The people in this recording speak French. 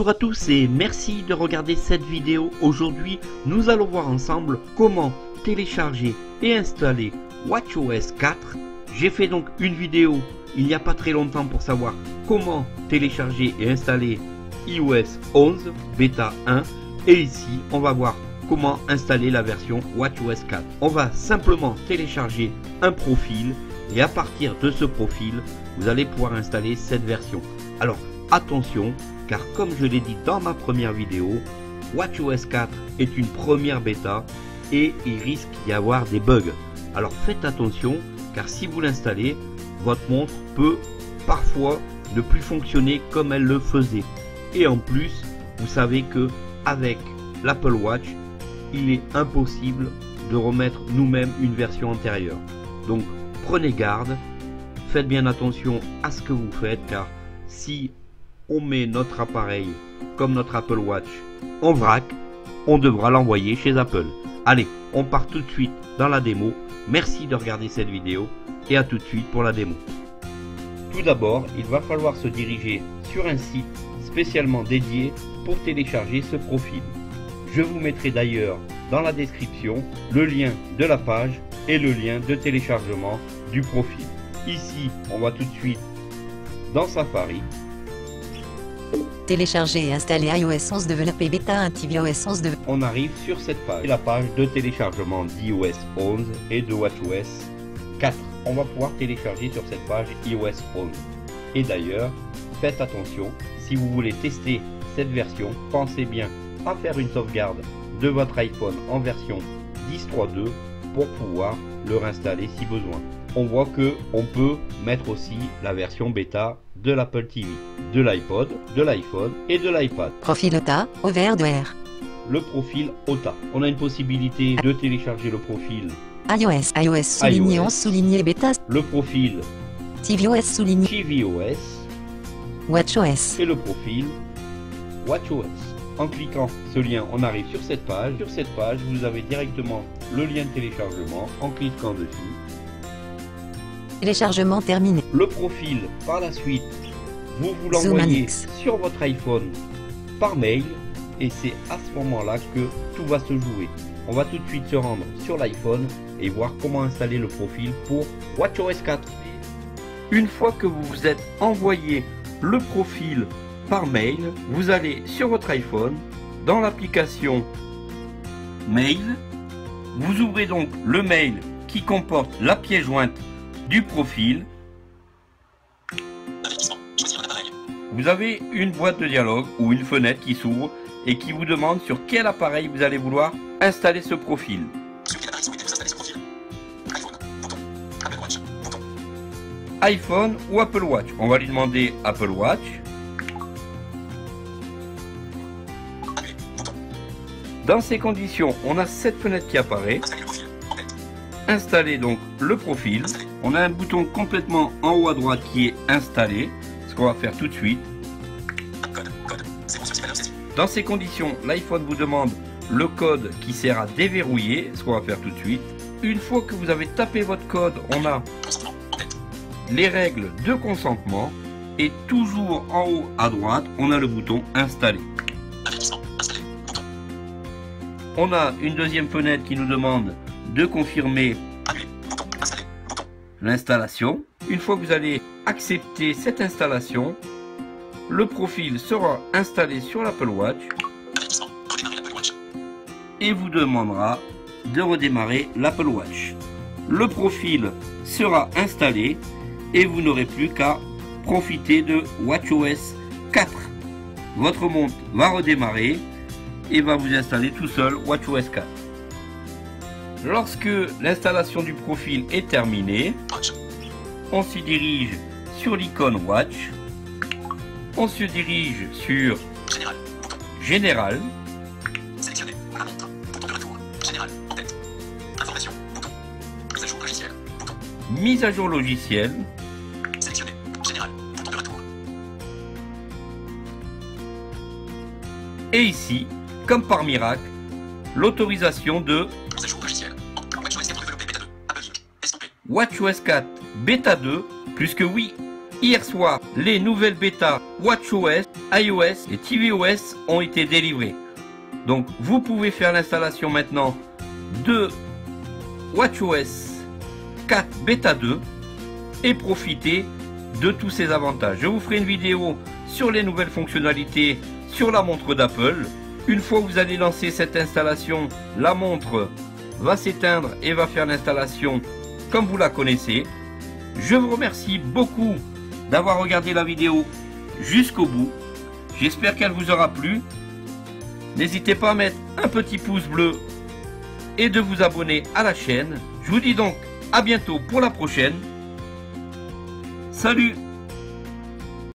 Bonjour à tous et merci de regarder cette vidéo. Aujourd'hui, nous allons voir ensemble comment télécharger et installer WatchOS 4. J'ai fait donc une vidéo il n'y a pas très longtemps pour savoir comment télécharger et installer iOS 11 bêta 1 et ici on va voir comment installer la version WatchOS 4. On va simplement télécharger un profil et à partir de ce profil vous allez pouvoir installer cette version. Alors attention car comme je l'ai dit dans ma première vidéo, WatchOS 4 est une première bêta et il risque d'y avoir des bugs. Alors faites attention car si vous l'installez, votre montre peut parfois ne plus fonctionner comme elle le faisait. Et en plus, vous savez que avec l'Apple Watch, il est impossible de remettre nous-mêmes une version antérieure. Donc prenez garde, faites bien attention à ce que vous faites car si on met notre appareil comme notre Apple Watch en vrac, on devra l'envoyer chez Apple. Allez, on part tout de suite dans la démo. Merci de regarder cette vidéo et à tout de suite pour la démo. Tout d'abord, il va falloir se diriger sur un site spécialement dédié pour télécharger ce profil. Je vous mettrai d'ailleurs dans la description le lien de la page et le lien de téléchargement du profil. Ici, on va tout de suite dans Safari. Télécharger et installer iOS 11 développé bêta 1 tvOS 11 de... On arrive sur cette page, la page de téléchargement d'iOS 11 et de WatchOS 4. On va pouvoir télécharger sur cette page iOS 11. Et d'ailleurs, faites attention, si vous voulez tester cette version, pensez bien à faire une sauvegarde de votre iPhone en version 10.3.2 pour pouvoir le réinstaller si besoin. On voit que on peut mettre aussi la version bêta de l'Apple TV, de l'iPod, de l'iPhone et de l'iPad. Profil OTA, R. Le profil OTA. On a une possibilité de télécharger le profil iOS, iOS souligné iOS. 11 souligné bêta, le profil tvOS souligné tvOS WatchOS. et le profil WatchOS. En cliquant ce lien, on arrive sur cette page. Sur cette page, vous avez directement le lien de téléchargement en cliquant dessus. Téléchargement terminé. Le profil, par la suite, vous vous l'envoyez sur votre iPhone par mail et c'est à ce moment-là que tout va se jouer. On va tout de suite se rendre sur l'iPhone et voir comment installer le profil pour WatchOS 4. Une fois que vous vous êtes envoyé le profil par mail, vous allez sur votre iPhone, dans l'application Mail, vous ouvrez donc le mail qui comporte la pièce jointe du profil. Vous avez une boîte de dialogue ou une fenêtre qui s'ouvre et qui vous demande sur quel appareil vous allez vouloir installer ce profil. iPhone ou Apple Watch. On va lui demander Apple Watch. Dans ces conditions, on a cette fenêtre qui apparaît. Installer donc le profil. On a un bouton complètement en haut à droite qui est installé. Ce qu'on va faire tout de suite. Dans ces conditions, l'iPhone vous demande le code qui sert à déverrouiller, ce qu'on va faire tout de suite. Une fois que vous avez tapé votre code, on a les règles de consentement et toujours en haut à droite, on a le bouton installer. On a une deuxième fenêtre qui nous demande de confirmer l'installation. Une fois que vous allez accepter cette installation, le profil sera installé sur l'Apple Watch et vous demandera de redémarrer l'Apple Watch. Le profil sera installé et vous n'aurez plus qu'à profiter de WatchOS 4. Votre montre va redémarrer et va vous installer tout seul WatchOS 4. Lorsque l'installation du profil est terminée, on se dirige sur l'icône Watch, on se dirige sur Général, Sélectionné. À la montre. Bouton de retour. Général. En tête. Information. Bouton. Mise à jour logiciel. Bouton. mise à jour logiciel, Sélectionné. Général. Bouton de retour. et ici, comme par miracle, l'autorisation de Mise à jour logiciel. WatchOS 4 Beta 2, plus que oui. Hier soir, les nouvelles bêtas WatchOS, iOS et tvOS ont été délivrées. Donc vous pouvez faire l'installation maintenant de WatchOS 4 Beta 2 et profiter de tous ces avantages. Je vous ferai une vidéo sur les nouvelles fonctionnalités sur la montre d'Apple. Une fois que vous allez lancer cette installation, la montre va s'éteindre et va faire l'installation comme vous la connaissez. Je vous remercie beaucoup d'avoir regardé la vidéo jusqu'au bout. J'espère qu'elle vous aura plu. N'hésitez pas à mettre un petit pouce bleu et de vous abonner à la chaîne. Je vous dis donc à bientôt pour la prochaine. Salut